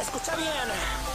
Escucha bien.